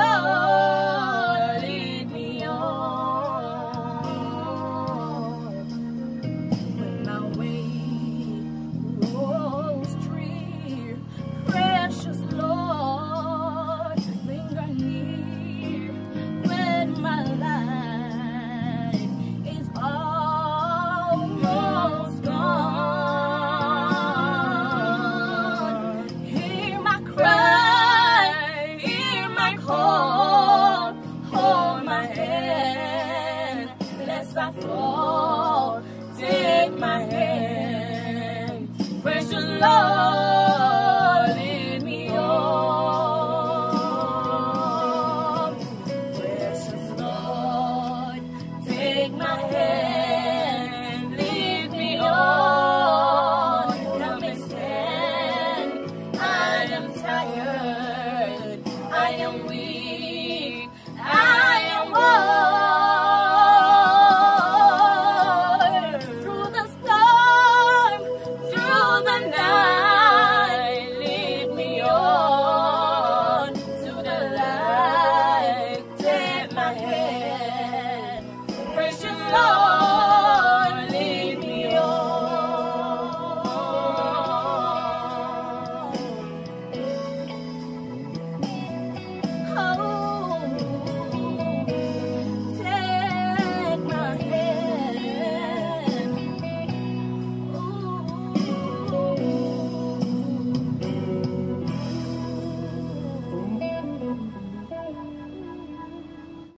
I Lord.